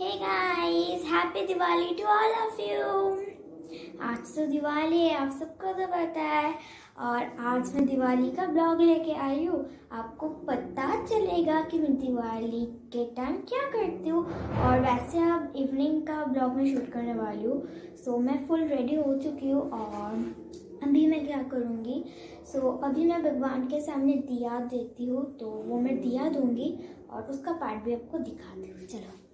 Hey guys happy Diwali to all of you आज तो दिवाली है आप सबको तो पता है। और आज मैं दिवाली का ब्लॉग लेके आई हूँ। आपको पता चलेगा कि मैं दिवाली के टाइम क्या करती हूँ। और वैसे अब इवनिंग का ब्लॉग में शूट करने वाली हूँ। सो मैं फुल रेडी हो चुकी हूँ और अभी मैं क्या करूँगी? सो so, अभी मैं भगवान के सामने दिया देती हूँ तो वो मैं दिया दूँगी और उसका पार्ट भी आपको दिखाती हूँ। चलो।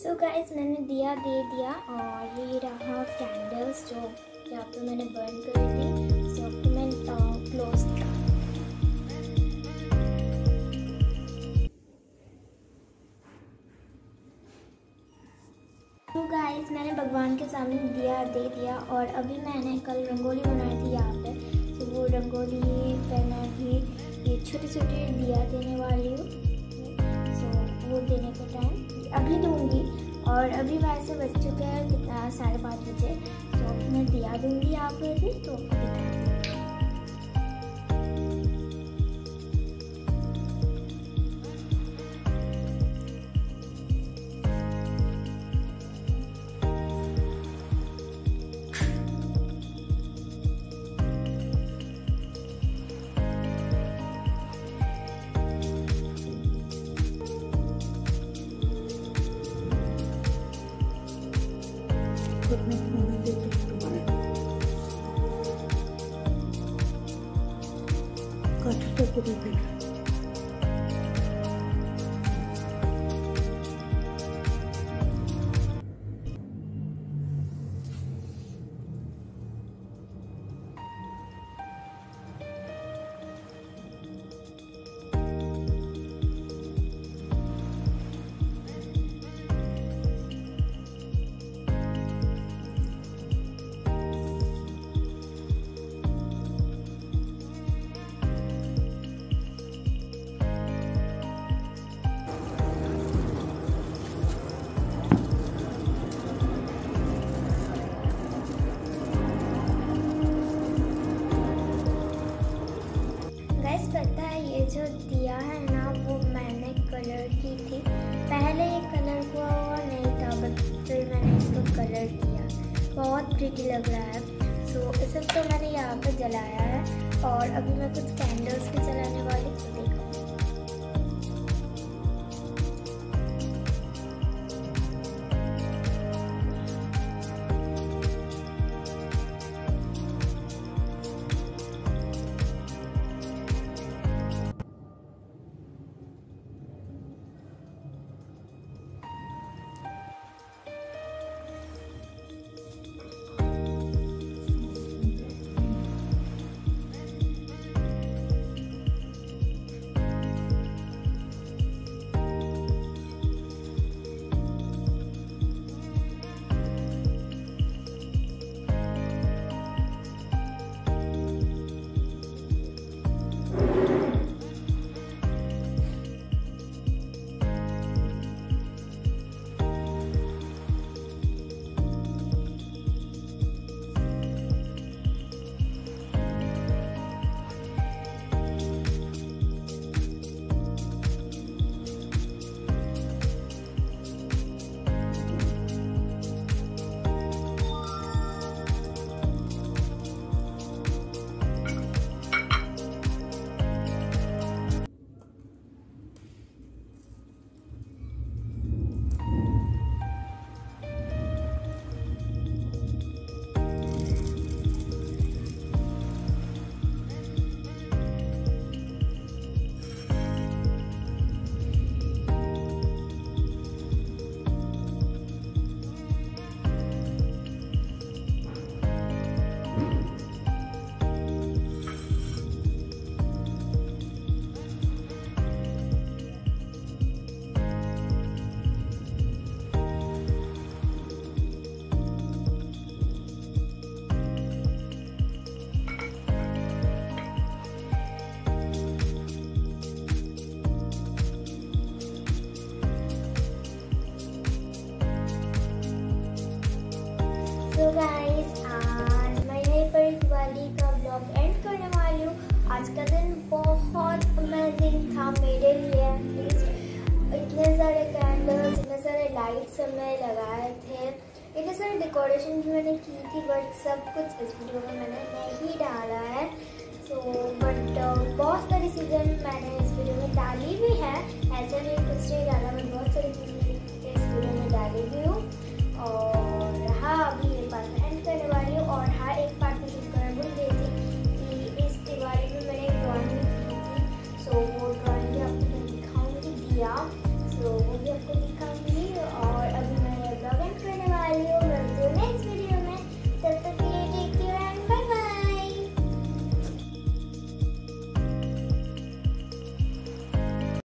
सो गाइस मैंने दिया, दे दिया और ये रहा कैंडल्स जो यहाँ पे मैंने बर्न कर दी सो तो मैं क्लोज तो गाइस मैंने भगवान के सामने दिया, दे दिया और अभी मैंने कल रंगोली बनाई थी यहाँ पे। तो वो रंगोली पे मैं भी ये छोटे छोटे दिया देने वाली हूँ। वो देने के टाइम अभी दूँगी। और अभी वैसे बच चुके हैं, कितना साढ़े पाँच बजे। तो मैं दिया दूँगी आप पर भी तो फिर मैं तुम्हें दे प्रिटी लग रहा है। सो so, इसे तो मैंने यहाँ पर जलाया है और अभी मैं कुछ कैंडल्स भी जलाने वाली हूँ। देखो। सो गाइस आज मैं यहीं पर दिवाली का ब्लॉग एंड करने वाली हूँ। आज का दिन बहुत अमेजिंग था मेरे लिए एटलीस्ट इतने सारे कैंडल्स इतने सारे लाइट्स हमने लगाए थे। इतने सारे डेकोरेशन भी मैंने की थी बट सब कुछ इस वीडियो में मैंने नहीं डाला है। सो बट uh, बहुत सारी चीज़ें